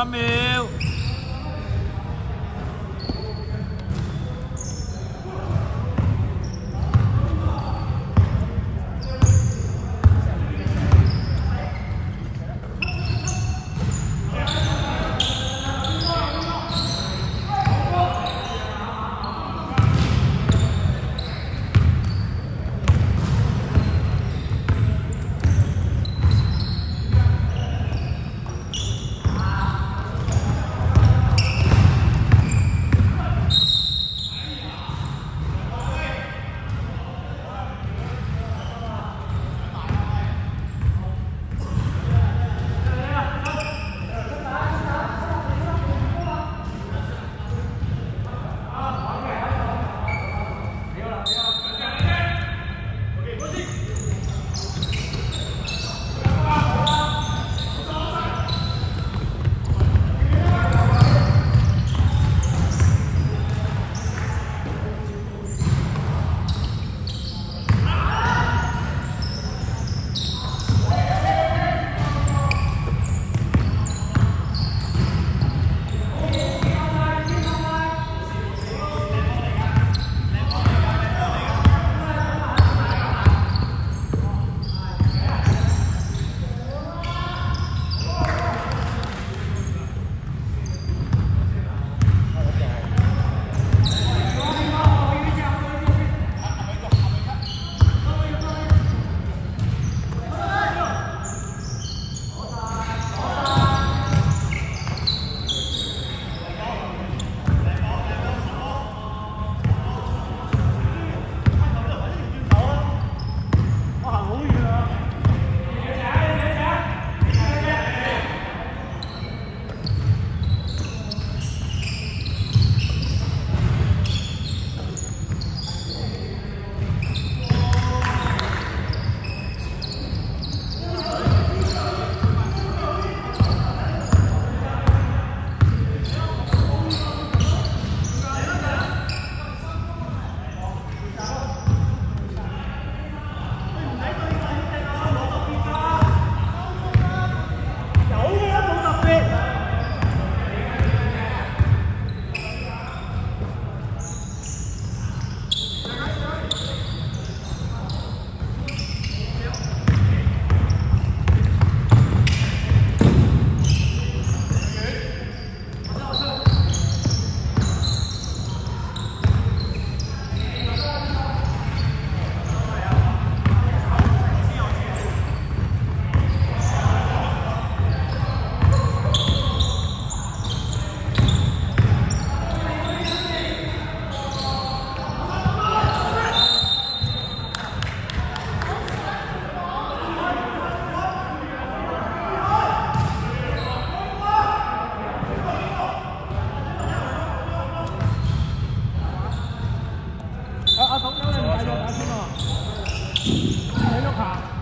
감사합니다. 秒。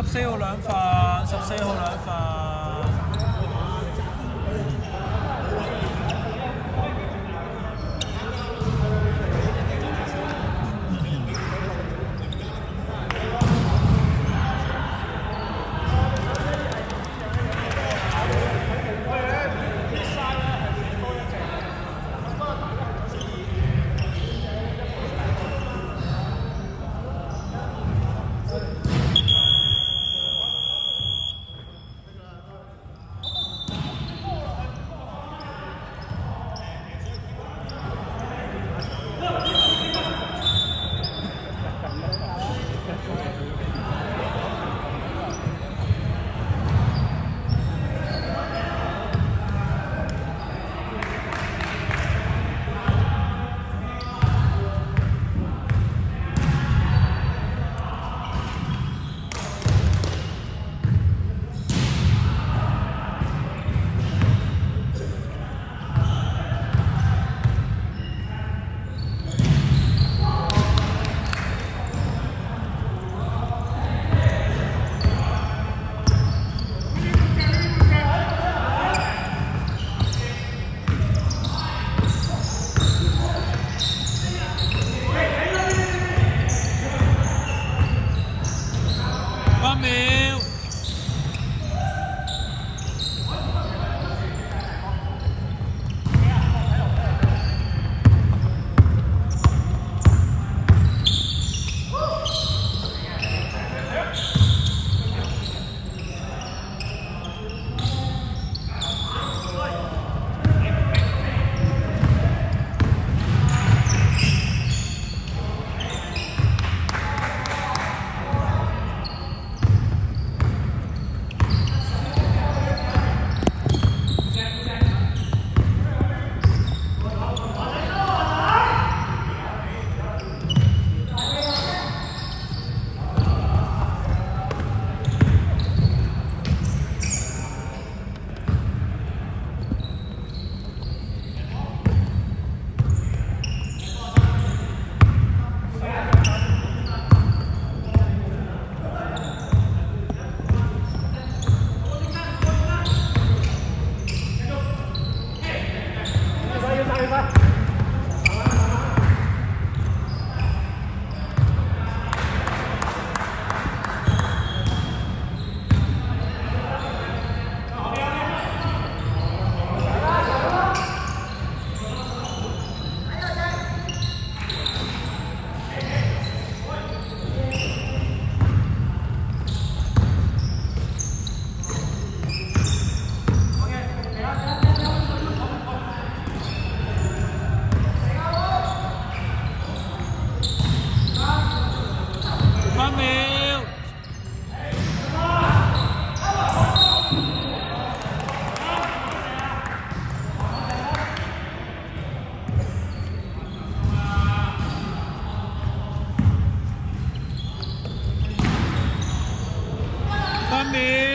十四號兩份，十四號兩份。Andy.